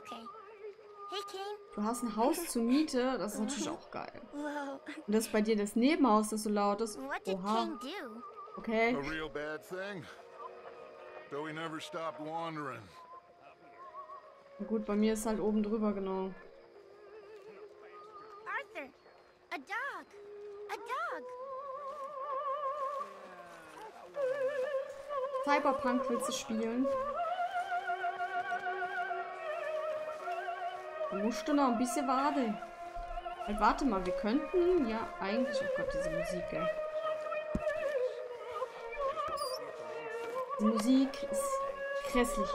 Okay. Hey, Kane. Du hast ein Haus zur Miete, das ist natürlich auch geil. Und das ist bei dir das Nebenhaus, das so laut ist. What did Oha, Kane do? okay. A real bad thing. Though he never stopped wandering. Gut, bei mir ist halt oben drüber, genau. Arthur. A dog. A dog. Cyberpunk willst du spielen? Da musst du noch ein bisschen warten. Halt, warte mal, wir könnten ja eigentlich... Oh Gott, diese Musik, ey. Die Musik ist grässlich.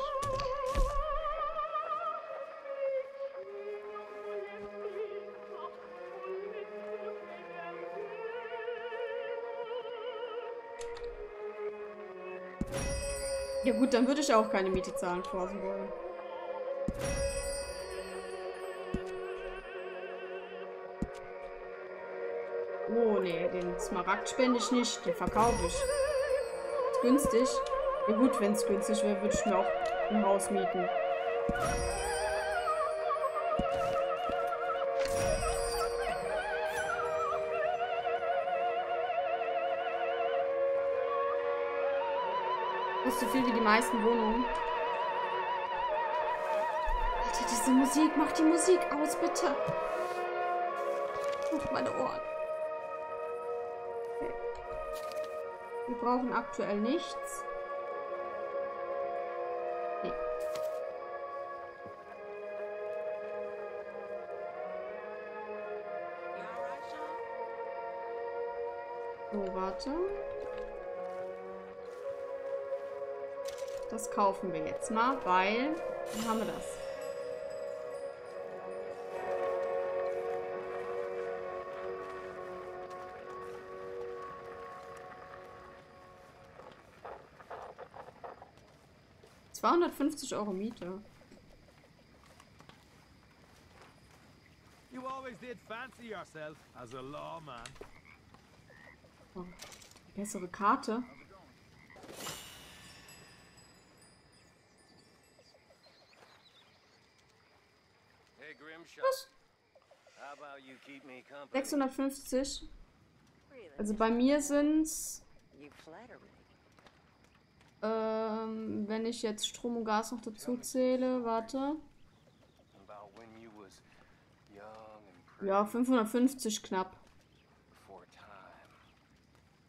Ja gut, dann würde ich auch keine Miete zahlen vorsen Oh nee, den Smaragd spende ich nicht, den verkaufe ich. Ist günstig. Ja gut, wenn es günstig wäre, würde ich mir auch ein Haus mieten. Ist so viel wie die meisten Wohnungen. Alter, diese Musik, mach die Musik aus, bitte. Auf meine Ohren. Wir brauchen aktuell nichts. Nee. So, warte. Das kaufen wir jetzt mal, weil dann haben wir das. Zweihundertfünfzig Euro Miete. You always did fancy yourself as a lawman. Oh, bessere Karte. Hey, Grimshaw. Was? How about you keep me company? 650. Really? Also bei mir sind's, You flatter me. Ähm, wenn ich jetzt Strom und Gas noch dazu zähle, warte. Ja, 550 knapp.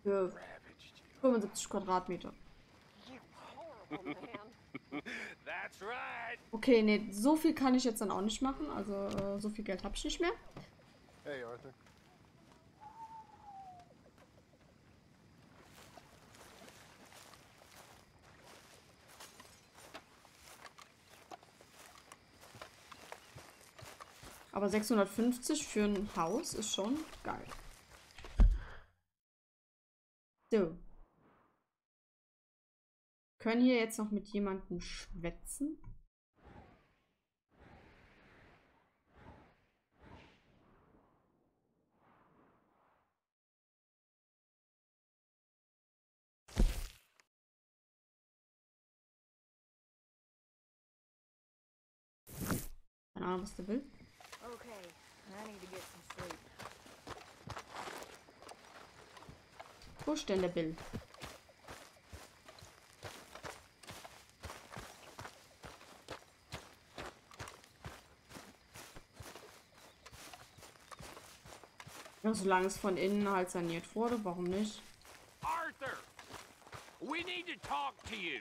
Für ravaged you. 75 Quadratmeter. Okay, nee, so viel kann ich jetzt dann auch nicht machen. Also äh, so viel Geld habe ich nicht mehr. Hey, Arthur. Aber 650 für ein Haus ist schon geil. So. Können hier jetzt noch mit jemandem schwätzen? Keine Ahnung, was der will. I need to get some sleep. Wo ist denn der Bill? Ja, solange es von innen halt saniert wurde, warum nicht? Arthur! We need to talk to you.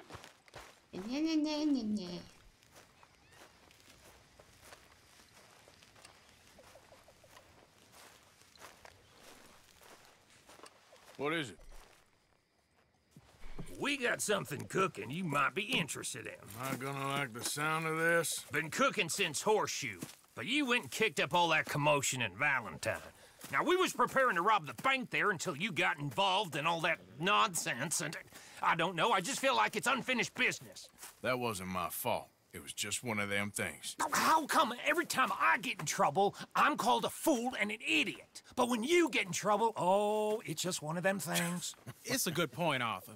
Nee, nee, nee, nee, nee. What is it? We got something cooking you might be interested in. Am I gonna like the sound of this? Been cooking since Horseshoe, but you went and kicked up all that commotion in Valentine. Now, we was preparing to rob the bank there until you got involved in all that nonsense, and I don't know, I just feel like it's unfinished business. That wasn't my fault. It was just one of them things. How come every time I get in trouble, I'm called a fool and an idiot? But when you get in trouble, oh, it's just one of them things. It's a good point, Arthur.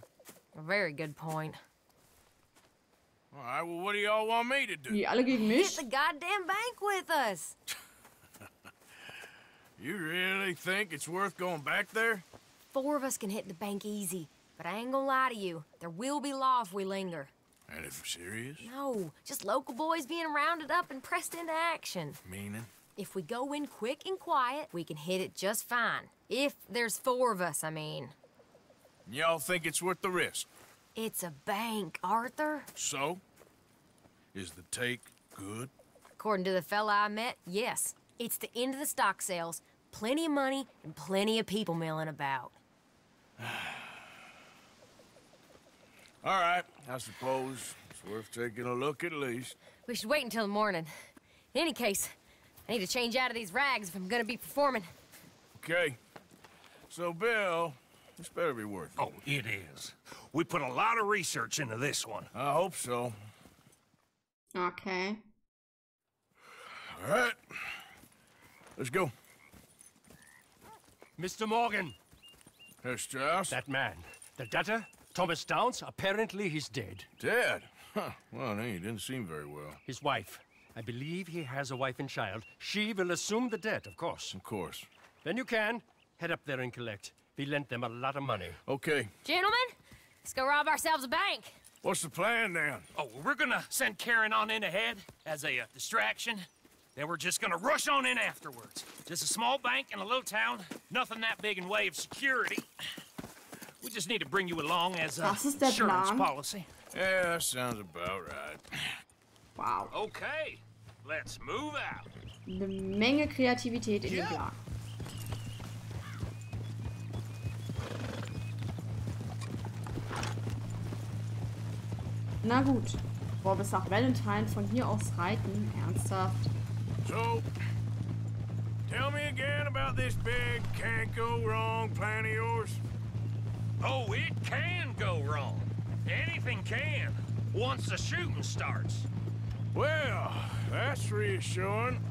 A very good point. All right, well, what do y'all want me to do? Die alle gegen Hit mich? the goddamn bank with us. You really think it's worth going back there? Four of us can hit the bank easy. But I ain't gonna lie to you. There will be law if we linger. And if we're serious? No, just local boys being rounded up and pressed into action. Meaning? If we go in quick and quiet, we can hit it just fine. If there's four of us, I mean. Y'all think it's worth the risk? It's a bank, Arthur. So? Is the take good? According to the fella I met, yes. It's the end of the stock sales, plenty of money, and plenty of people milling about. All right, I suppose it's worth taking a look at least. We should wait until the morning. In any case, I need to change out of these rags if I'm gonna be performing. Okay. So, Bill, this better be worth it. Oh, it is. We put a lot of research into this one. I hope so. Okay. All right. Let's go. Mr. Morgan, Herr Strauss? that man, the debtor, Thomas Downs, apparently he's dead. Dead? Huh. Well, no, he didn't seem very well. His wife, I believe he has a wife and child. She will assume the debt, of course. Of course. Then you can head up there and collect. We lent them a lot of money. Okay. Gentlemen, let's go rob ourselves a bank. What's the plan then? Oh, we're gonna send Karen on in ahead as a uh, distraction. Then we're just gonna rush on in afterwards. Just a small bank in a little town. Nothing that big in way of security. We just need to bring you along as a Das insurance Plan. policy. Yeah, that sounds about right. Wow. Okay, let's move out. Eine Menge Kreativität in dem Plan. Na gut. Boah, bis nach Valentine von hier aus reiten. Ernsthaft. So, tell me again about this big can't go wrong plan of yours. Oh, it can go wrong. Anything can. Once the shooting starts. Well, that's reassuring.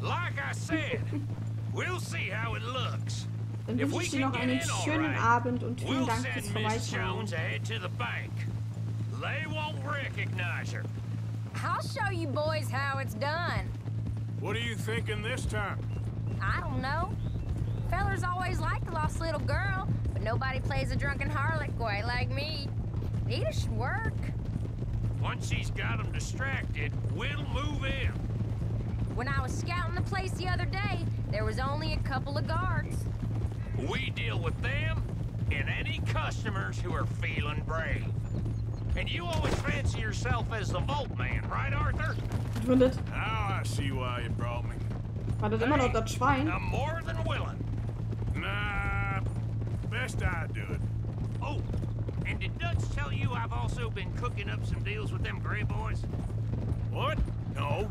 Like I said, we'll see how it looks. Dann If wünsche we ich dir can noch get einen in all schönen right, Abend und vielen We'll Dank send fürs Miss Vorbeischauen. Jones ahead to the bank. They won't recognize her. I'll show you boys how it's done. What are you thinking this time? I don't know. Fellers always liked a lost little girl, but nobody plays a drunken harlot quite like me. It should work. Once he's got them distracted, we'll move in. When I was scouting the place the other day, there was only a couple of guards. We deal with them and any customers who are feeling brave. And you always fancy yourself as the Vault Man, right, Arthur? Verschwindet. Now I see why you brought me. War das immer noch das Schwein? I'm more than willing. Best I do it. Oh, and did Dutch tell you I've also been cooking up some deals with them Gray Boys? What? No.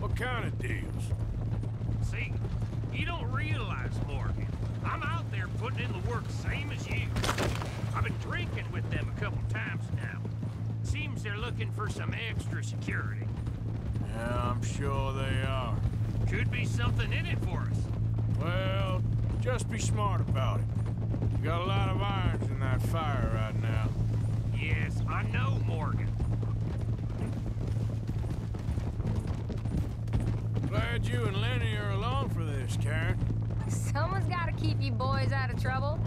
What kind of deals? See, you don't realize, Morgan. I'm out there putting in the work same as you. I've been drinking with them a couple times now. Seems they're looking for some extra security. Yeah, I'm sure they are. Could be something in it for us. Well, just be smart about it. You got a lot of irons in that fire right now. Yes, I know, Morgan. Glad you and Lenny are along for this, Karen. Someone's got to keep you boys out of trouble.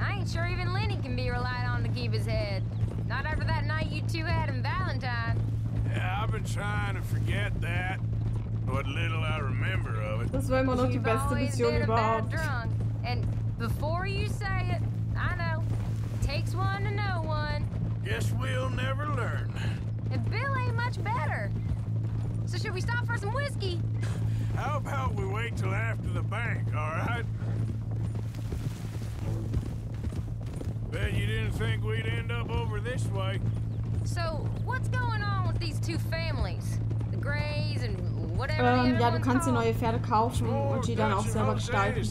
I ain't sure even Lenny can be relied on to keep his head. Not after that night you two had in Valentine. Yeah, I've been trying to forget that. What little I remember of it. Das war immer noch die You've beste always Mission been überhaupt. Drunk. And you say it, I know. Takes one to know one. Guess we'll never learn. And Bill ain't much better. So should we stop for some whiskey? How about we wait till after the bank, all right? Bet you didn't think we'd end up over this way. So, what's going on with these two families? The Grays and whatever the Ähm, ja, du kannst dir neue Pferde kaufen und die dann auch selber gestalten.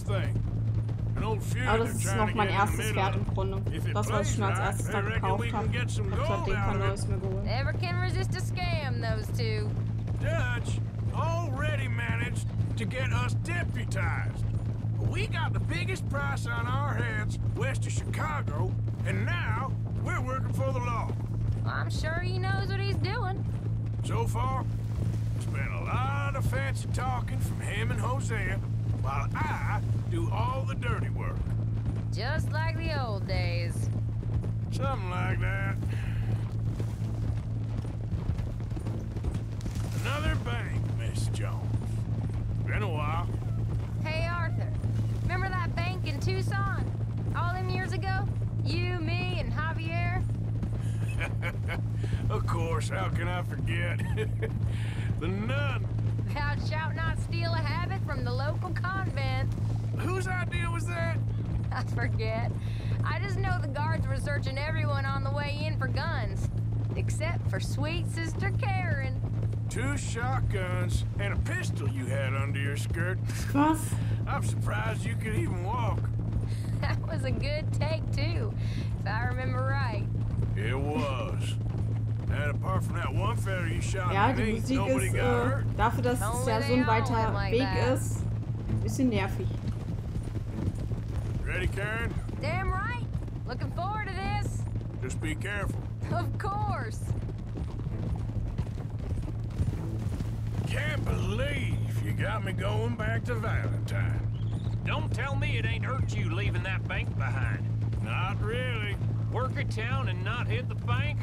Aber they're das ist trying noch mein in the erstes middle Pferd im Grunde. Das, was ich plays mir als right, erstes da we gekauft can habe. get some Und gold seitdem out kein neues mehr geholt. Never can resist a scam, those two. Dutch already managed to get us deputized. We got the biggest price on our hands west of Chicago, and now we're working for the law. I'm sure he knows what he's doing. So far, it's been a lot of fancy talking from him and Hosea, while I do all the dirty work. Just like the old days. Something like that. Another bank, Miss Jones. Been a while. Hey, Arthur. Remember that bank in Tucson? All them years ago? You, me, and Javier? of course, how can I forget? the nun. Thou shalt not steal a habit from the local convent. Whose idea was that? I forget. I just know the guards were searching everyone on the way in for guns. Except for sweet sister Karen. Two shotguns and a pistol you had under your skirt. Was? I'm surprised you could even walk. That was a good take, too, if I remember right. It was. Ja, in the die knee, Musik nobody ist, got äh, hurt. dafür, dass es ja so ein weiter Weg ist, ein bisschen nervig. Ready, Karen? Damn right. Looking forward to this. Just be careful. Of course. Can't believe you got me going back to Valentine. Don't tell me it ain't hurt you leaving that bank behind. Not really. Work a town and not hit the bank?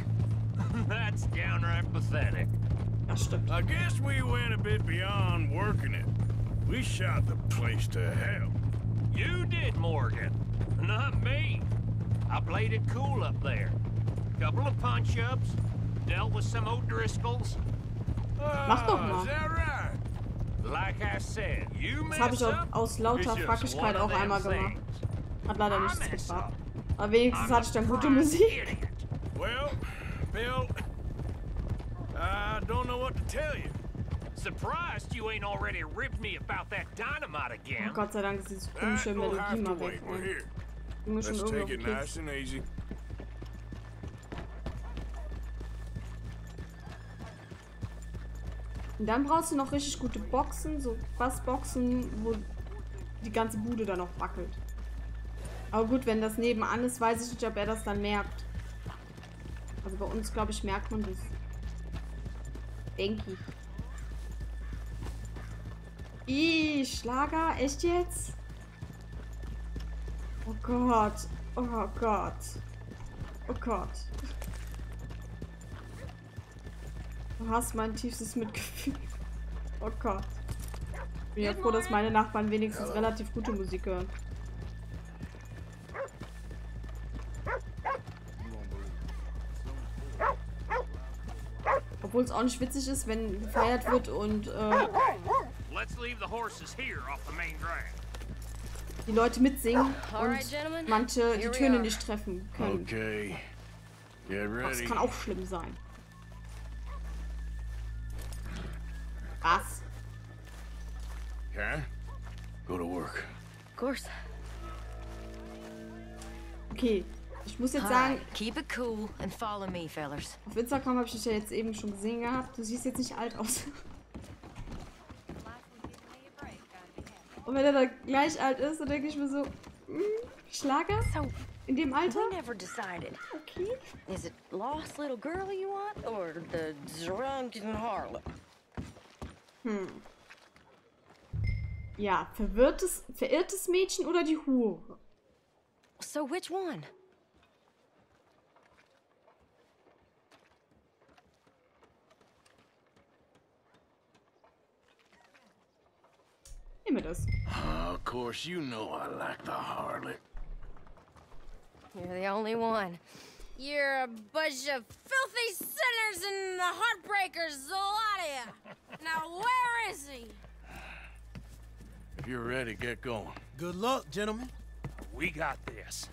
That's downright pathetic. I guess we went a bit beyond working it. We shot the place to hell. You did, Morgan. Not me. I played it cool up there. Couple of punch-ups, dealt with some O'Driscolls. Mach doch Ah, mal. Is that right? Like I said, you Das habe mess ich auch up, aus it's lauter just one of auch them einmal gemacht. things. Hat leider I nichts mess gebracht. up. Aber wenigstens I'm hatte ich dann a gute Musik. idiot. Well, Bill, I don't know what to tell you. Surprised you ain't already ripped me about that dynamite Oh again. Gott sei Dank ist diese komische Melodie mal weg. here. Die muss schon Let's irgendwo take it auf nice and easy. Und dann brauchst du noch richtig gute Boxen, so Bassboxen, wo die ganze Bude dann noch wackelt. Aber gut, wenn das nebenan ist, weiß ich nicht, ob er das dann merkt. Also bei uns, glaube ich, merkt man das. Denke ich. Ih, Schlager? Echt jetzt? Oh Gott. Oh Gott. Oh Gott. Du hast mein tiefstes Mitgefühl. Oh Gott. Ich bin ja froh, dass meine Nachbarn wenigstens relativ gute Musik hören. Obwohl es auch nicht witzig ist, wenn gefeiert wird und äh, Let's leave the horses here off the main drag. die Leute mitsingen und gentlemen, manche die Töne nicht treffen können. Okay. Das kann auch schlimm sein. Was? Karen, go to work. Of course. Okay. Ich muss jetzt sagen, right, keep it cool and follow me, fellers. auf Instagram habe ich dich ja jetzt eben schon gesehen gehabt. Du siehst jetzt nicht alt aus. Und wenn er da gleich alt ist, dann denke ich mir so, hm, Schlager? In dem Alter? we never decided. Okay. Is it lost little girl you want, or the drunken harlot? Hm. Ja, verwirrtes, verirrtes Mädchen oder die Hure? So which one? Nehmen wir das. Uh, of course, you know I like the harlot. You're the only one. You're a bunch of filthy sinners and the heartbreakers, the lot of you. Now where is he? If you're ready, get going. Good luck, gentlemen. We got this.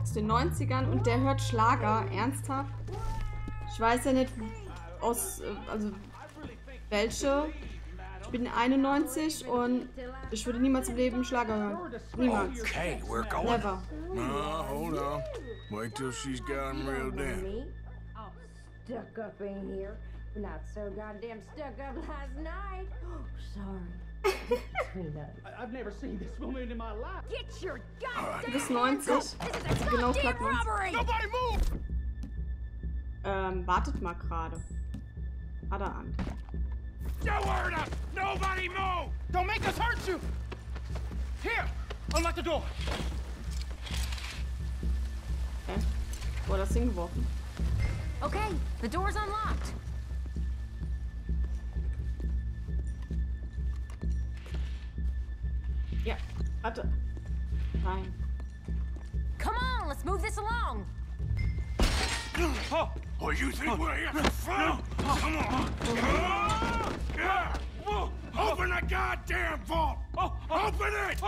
Aus den 90ern und der hört Schlager. Ernsthaft? Ich weiß ja nicht, aus, äh, also, welche. Ich bin 91 und ich würde niemals im Leben Schlager hören. Niemals. Okay, we're going. Never. No, hold on. Wait till she's got him reeled in. Me? All stuck up in here. Not so goddamn stuck up last night. Sorry. Between us. I've never seen this woman in my life. Get your goddamn hands 90. up. This is a Genau goddamn knapp 90. robbery. Nobody move! Ähm, wartet mal gerade. Hat er an. You heard us! Nobody move! Don't make us hurt you! Here! Unlock the door! Okay. Wurde das hingeworfen? Okay, the door's unlocked. Ja, warte. Nein. Come on, let's move this along. Oh, oh you think we're here for fun? Come on! Yeah. Open the goddamn vault! Open it!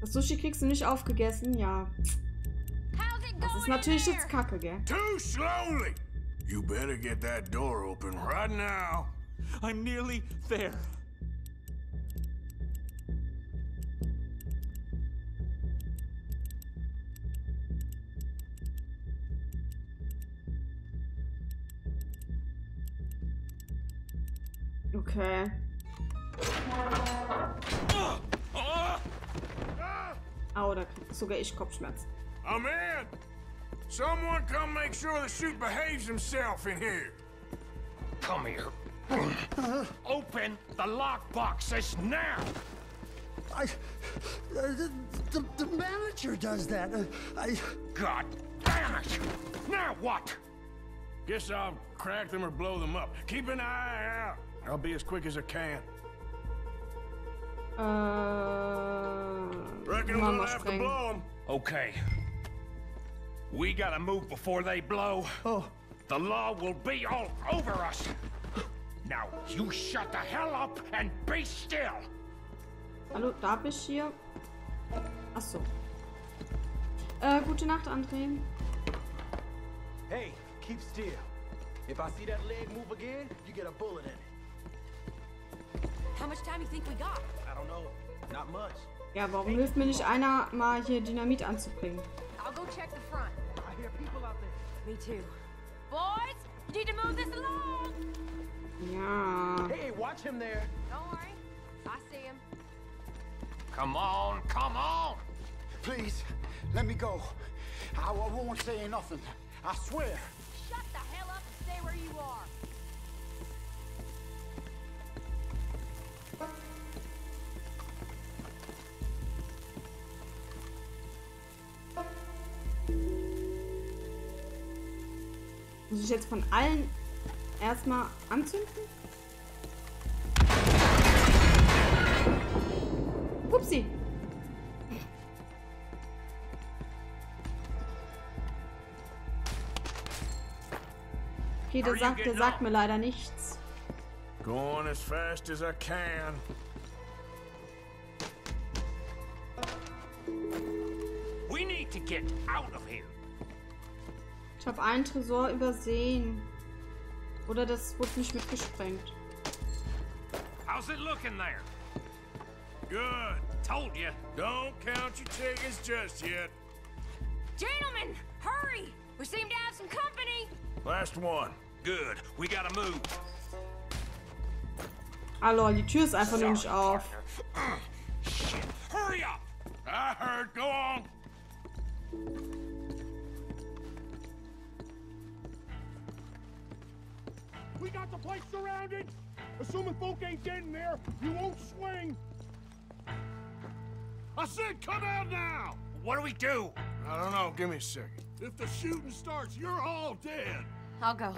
Das Sushi kriegst du nicht aufgegessen? Ja. Das ist natürlich jetzt kacke, gell? Too slowly! You better get that door open right now. I'm nearly there. Okay. Au, da krieg sogar ich Kopfschmerzen. I'm in! Someone come make sure the chute behaves himself in here. Come here. Open the lockboxes now! I, uh, the, the, the manager does that. Uh, I. God damn it! Now what? Guess I'll crack them or blow them up. Keep an eye out. I'll be as quick as I can. Äh. Reckon we'll have to blow them. Okay. We gotta move before they blow. Oh. The law will be all over us. Now, you shut the hell up and be still. Hallo, darf ich hier? Ach so. Äh, gute Nacht, André. Hey, keep still. If I see that leg move again, you get a bullet in it. How much time you think we got? I don't know. Not much. Ja, warum hilft mir nicht einer, mal hier Dynamit anzubringen? I'll go check the front. I hear people out there. Me too. Boys, you need to move this along. Ja. Hey, watch him there. Don't worry. I see him. Come on, come on. Please, let me go. I, I won't say nothing. I swear. Shut the hell up and stay where you are. Muss ich jetzt von allen erstmal anzünden? Upsi. Okay, der sagt, der getting sagt mir leider nichts. Going as fast as I can. We need to get out of here. Ich habe einen Tresor übersehen. Oder das wurde nicht mitgesprengt. How's it looking there? Good. Told you. Don't count your chickens just yet. Gentlemen, hurry! We seem to have some company. Last one. Good. We gotta move. Ah lol, die Tür ist einfach nur nicht Sorry, auf. Shit. Hurry up! I heard. Go on. We got the place surrounded. Assuming folk ain't getting there, you won't swing. I said come out now. What do we do? I don't know. Give me a second. If the shooting starts, you're all dead. I'll go.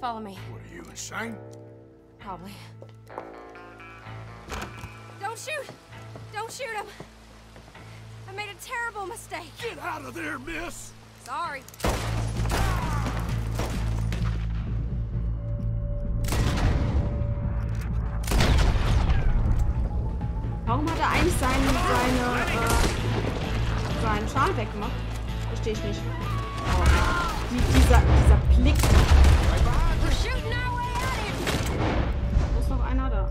Follow me. What are you, insane? Probably. Don't shoot! Don't shoot him! I made a terrible mistake. Get out of there, miss. Sorry. Warum hat er eigentlich seinen, seine, äh, seinen Schal weggemacht? Verstehe ich nicht. Oh. Die, dieser, dieser Blick. Wo ist noch einer da?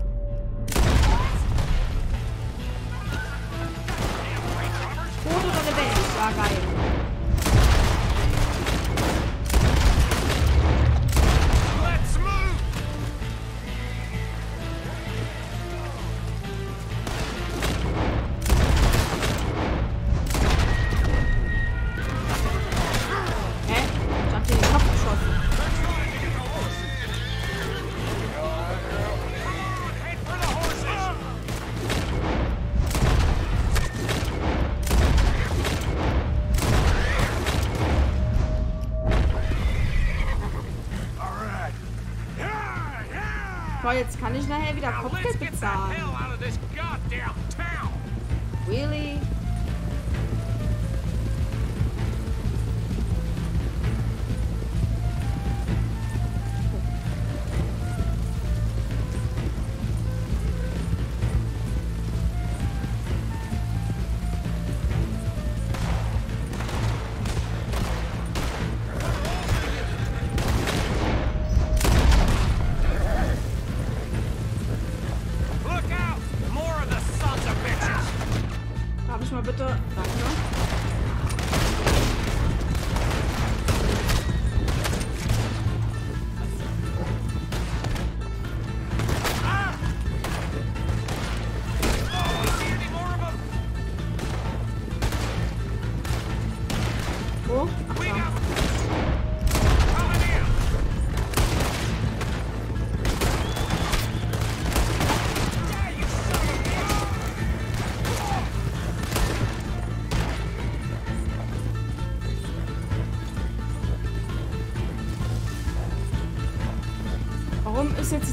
Tot oder lebendig? Ja, geil. Kann ich nachher wieder Kopfgeld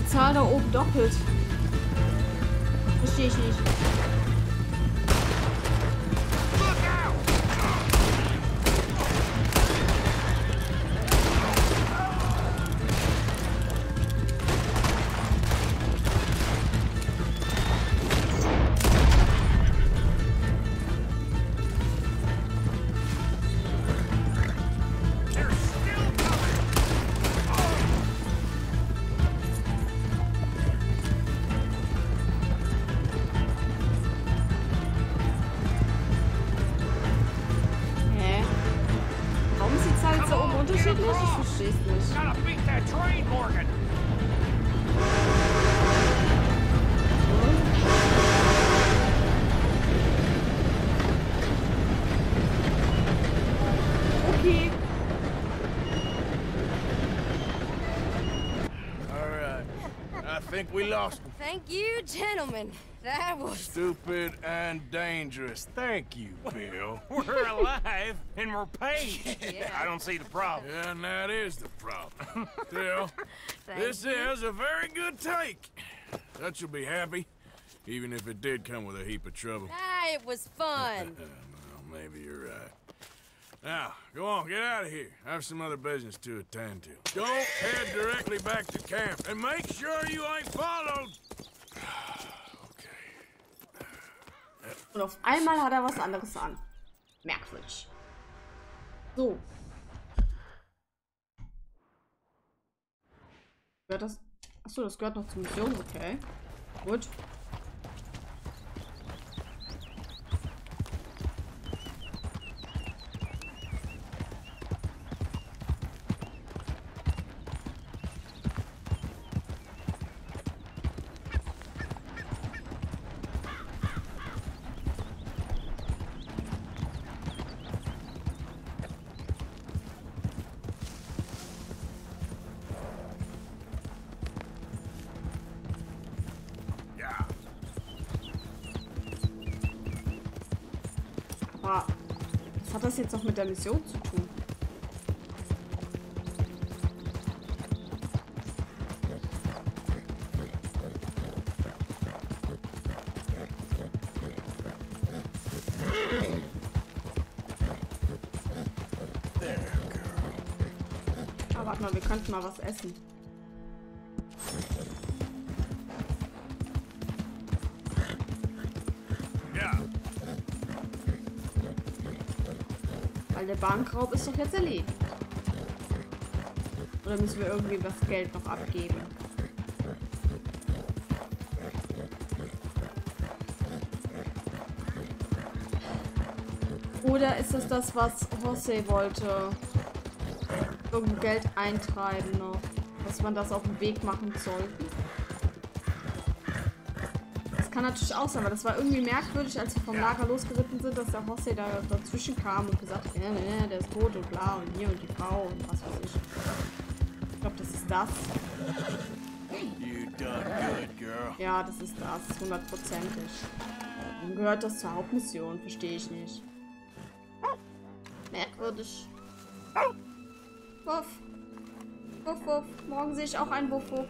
Zahl da oben doppelt? Verstehe ich nicht. Think we lost him. Thank you, gentlemen. That was Stupid and dangerous. Thank you, Bill. We're alive and we're paid. Yeah. I don't see the problem. Yeah, and that is the problem. Bill, this you. is a very good take. Dutch will be happy, even if it did come with a heap of trouble. Ah, it was fun. well, maybe you're right. Now, go on, get out of here. I have some other business to attend to. Don't head directly back to camp, and make sure you ain't followed. Okay. Und auf einmal hat er was anderes an. Merkwürdig. So. Gehört das. Achso, das gehört noch zur Mission, okay. Gut. Noch mit der Mission zu tun? Ah, warte mal, wir könnten mal was essen. Der Bankraub ist doch jetzt erledigt. Oder müssen wir irgendwie das Geld noch abgeben? Oder ist das das, was Jose wollte? Irgendwo Geld eintreiben noch. Dass man das auf dem Weg machen sollte. Kann natürlich auch sein, weil das war irgendwie merkwürdig, als wir vom Lager losgeritten sind, dass der Jose da dazwischen kam und gesagt hat, ja, ja, der ist tot und bla und hier und die Frau und was weiß ich. Ich glaube, das ist das. Good. Ja, das ist das, hundertprozentig. Dann gehört das zur Hauptmission, verstehe ich nicht. Merkwürdig. Wuff. Wuff, wuff. Morgen sehe ich auch einen Wuff, wuff.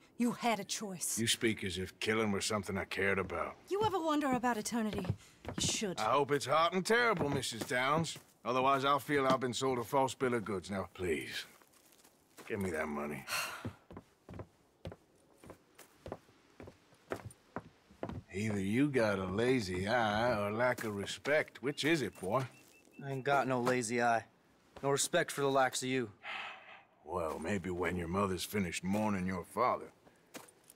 You had a choice. You speak as if killing was something I cared about. You ever wonder about eternity? You should. I hope it's hot and terrible, Mrs. Downs. Otherwise, I'll feel I've been sold a false bill of goods. Now, please, give me that money. Either you got a lazy eye or lack of respect. Which is it, boy? I ain't got no lazy eye. No respect for the likes of you. Well, maybe when your mother's finished mourning your father,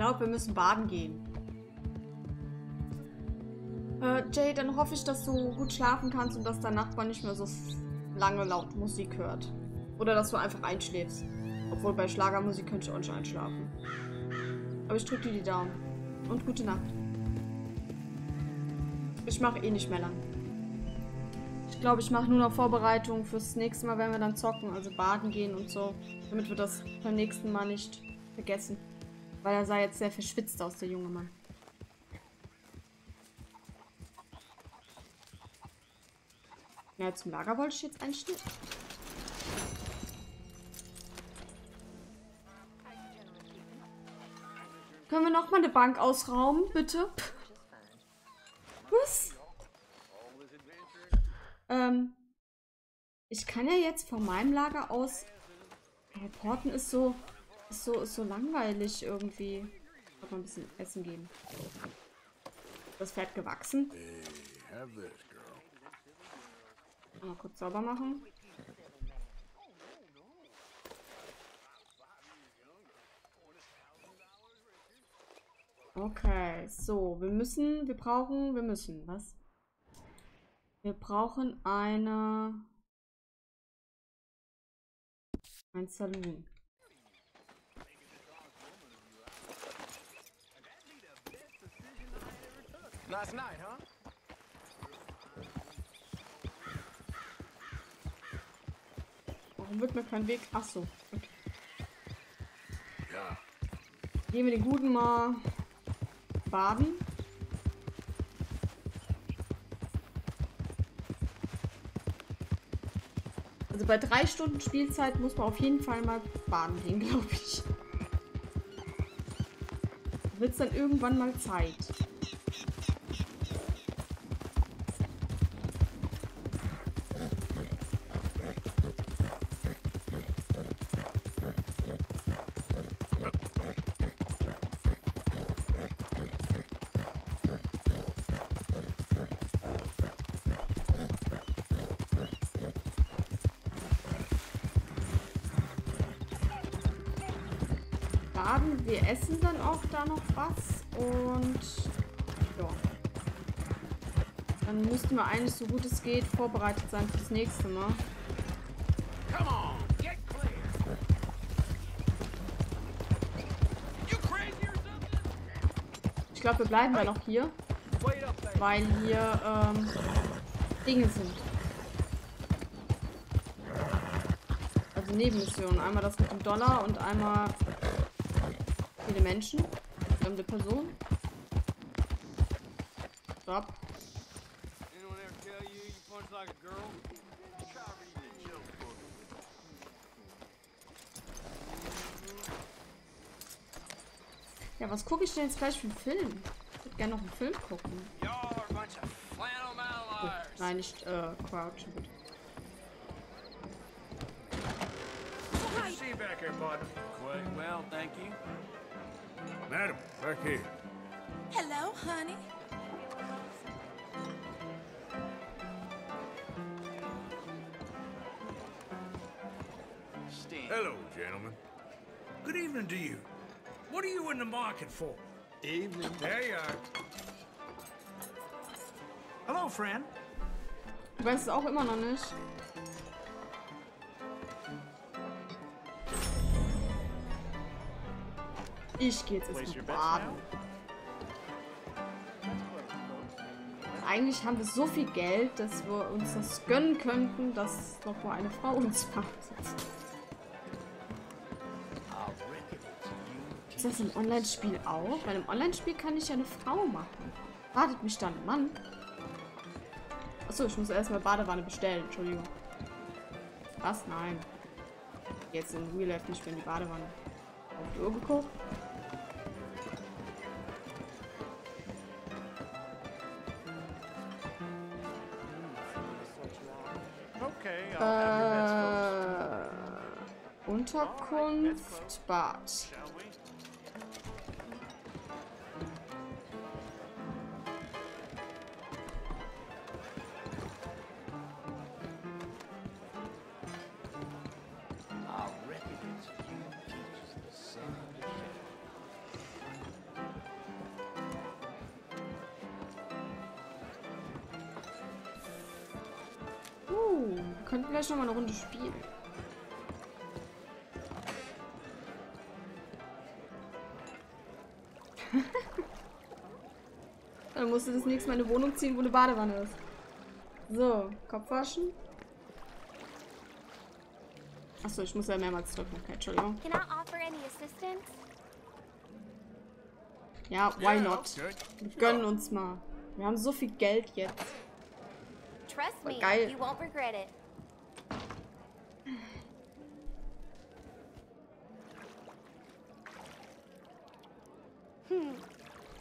Glaube, wir müssen baden gehen. Äh, Jay, dann hoffe ich, dass du gut schlafen kannst und dass dein Nachbar nicht mehr so lange laut Musik hört. Oder dass du einfach einschläfst. Obwohl bei Schlagermusik könnte ich auch nicht einschlafen. Aber ich drücke dir die Daumen. Und gute Nacht. Ich mache eh nicht mehr lang. Ich glaube, ich mache nur noch Vorbereitungen fürs nächste Mal, wenn wir dann zocken. Also baden gehen und so. Damit wir das beim nächsten Mal nicht vergessen. Weil er sah jetzt sehr verschwitzt aus, der junge Mann. Ja, zum Lager wollte ich jetzt nicht. Können wir noch mal eine Bank ausrauben, bitte? Was? Ähm, ich kann ja jetzt von meinem Lager aus... Reporten ist so... Ist so, ist so langweilig irgendwie. Mal ein bisschen Essen geben. Das Pferd gewachsen. Mal kurz sauber machen. Okay, so, wir müssen, wir brauchen, wir müssen, was? Wir brauchen eine, ein Saloon. Last night, huh? Warum wird mir kein Weg? Ach so. Okay. Ja. Gehen wir den Guten mal baden. Also bei drei Stunden Spielzeit muss man auf jeden Fall mal baden gehen, glaube ich. Wird es dann irgendwann mal Zeit. Dann müssten wir eigentlich, so gut es geht, vorbereitet sein fürs nächste Mal. Ich glaube, wir bleiben dann noch hier. Weil hier ähm, Dinge sind. Also Nebenmissionen. Einmal das mit dem Dollar und einmal viele Menschen. Fremde Person. looks like a girl. Try reading the joke book. Ja, was gucke ich denn jetzt gleich für einen Film? Ich würde gerne noch einen Film gucken. Gut, nein, nicht äh, crouchen, bitte. See back here, bud. Quite well, thank you. Madam, back here. Hello, honey. Gentlemen. Good evening to you. What are you in the market for? Evening. There you are. Hello, friend. Ich weiß es auch immer noch nicht. Ich gehe jetzt erstmal baden. Eigentlich haben wir so viel Geld, dass wir uns das gönnen könnten, dass noch mal eine Frau uns macht. Ist das im Online-Spiel auch? Weil im Online-Spiel kann ich ja eine Frau machen. Wartet mich dann Mann? Achso, ich muss erstmal Badewanne bestellen. Entschuldigung. Was? Nein. Jetzt in Real Life nicht mehr in die Badewanne. Auf die Uhr geguckt. Okay, Äh, Unterkunft, Bad. Noch mal eine Runde spielen. Dann musst du das nächste Mal in eine Wohnung ziehen, wo eine Badewanne ist. So, Kopf waschen. Achso, ich muss ja mehrmals drücken. Okay, Entschuldigung. Can I offer any assistance? Ja, why not? Wir gönnen uns mal. Wir haben so viel Geld jetzt. Trust me, geil. you won't regret it.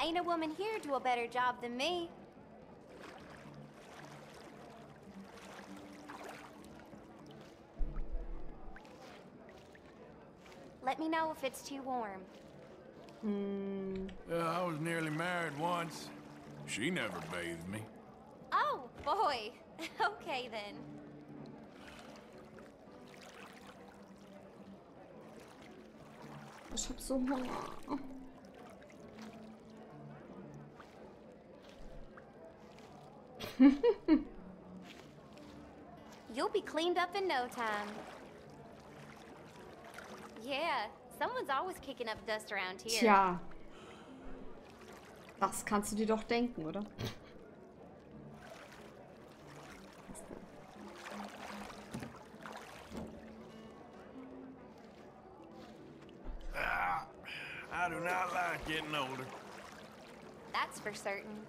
Ain't a woman here do a better job than me. Let me know if it's too warm. Hm, Uh, I was nearly married once. She never bathed me. Oh, boy. okay, then. ich hab so Hunger. You'll be cleaned up in no time. Yeah, someone's always kicking up dust around here. Tja. Das kannst du dir doch denken, oder? Ah, I do not like getting older. That's for certain.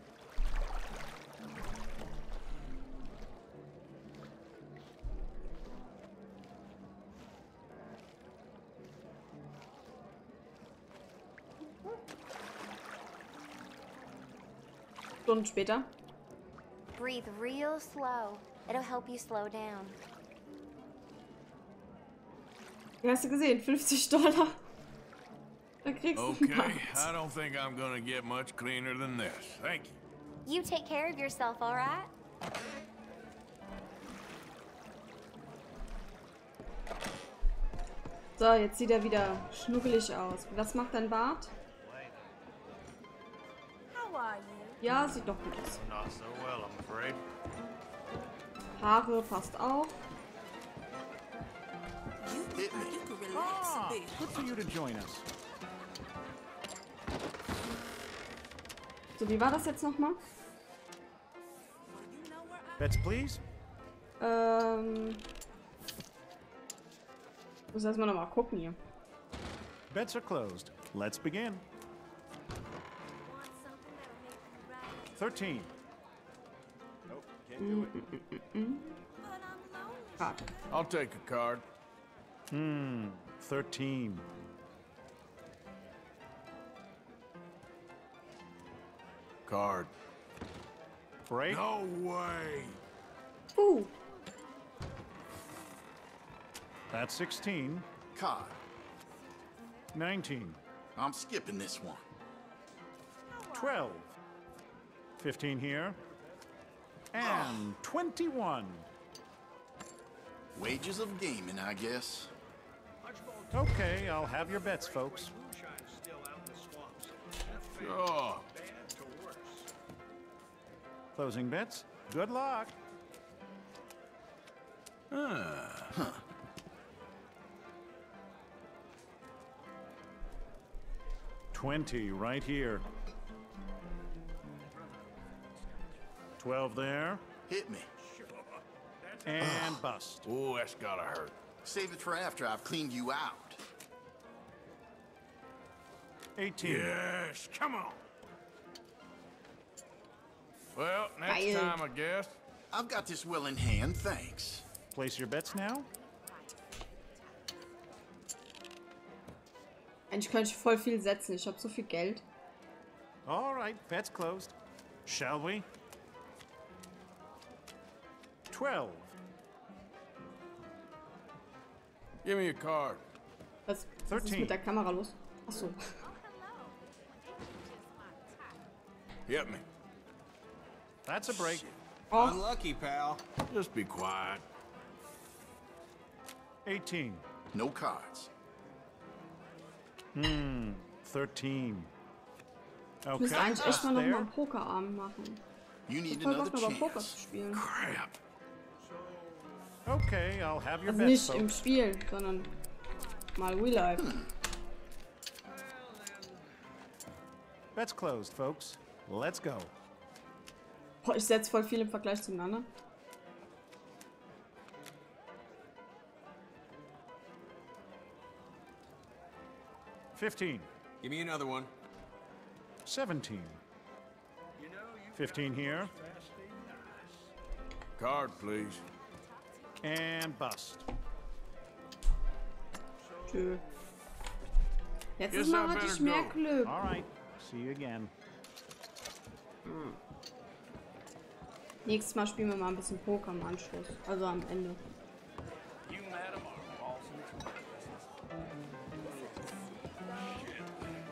Stunden später. Breathe real slow. It'll help you slow down. Wie hast du gesehen? 50 Dollar. Da kriegst du Okay, Bad. I don't think I'm gonna get much cleaner than this. Thank you. You take care of yourself, all right? So, jetzt sieht er wieder schnuckelig aus. Was macht dein Bart? Ja, sieht doch gut aus. Not so well, I'm afraid. Haare passt auch. You look like you could relax a bit. Good for you to join us. So, wie war das jetzt nochmal? Bets, please. Ähm. Muss erstmal nochmal gucken hier. Bets are closed. Let's begin. 13. Nope, can't do it. Karte. I'll take a card. Hmm, 13. Card. Break. No way. Uh, That's 16. card. 19. I'm skipping this one. 12. 15 here. And 21. Wages of gaming, I guess. Okay, I'll have your bets, folks. Sure. Closing bets. Good luck. Ah. Huh. Twenty right here. Twelve there. Hit me. And bust. Oh, that's gotta hurt. Save it for after I've cleaned you out. 18. Yes, come on. Well, next Geil. time, I guess. I've got this well in hand, thanks. Place your bets now. Eigentlich könnte ich voll viel setzen. Ich habe so viel Geld. All right, bets closed. Shall we? 12. Give me a card. Was, was ist 13. mit der Kamera los? Achso. Hit me. That's a break. Oh, Unlucky, pal. Just be quiet. 18. No cards. Hmm. 13. ich Okay, müsste eigentlich echt mal noch mal there. einen Pokerabend machen. You Ich need hab voll another Bock, aber Poker chance. zu spielen. Crap. Okay, I'll have your Also nicht im folks. Spiel, sondern mal real life. Bets closed, folks. Let's go. Boah, ich setze voll viel im Vergleich zueinander. Fifteen. Give me another one. 17. 15 here. Card, please. And bust. Tschö. Letztes Guess Mal ich mehr. Glück. All right. See you again. Nächstes Mal spielen wir mal ein bisschen Poker im Anschluss. Also am Ende.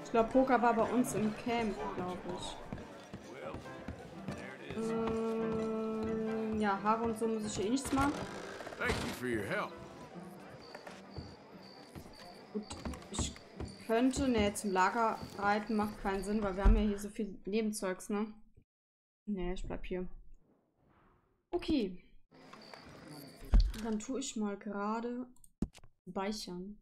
Ich glaube, Poker war bei uns im Camp, glaube ich. Ähm, ja, Haare und so muss ich eh nichts machen. Gut, ich könnte, ne, zum Lager reiten macht keinen Sinn, weil wir haben ja hier so viel Nebenzeugs, ne? Ne, ich bleib hier. Okay. Dann tue ich mal gerade speichern.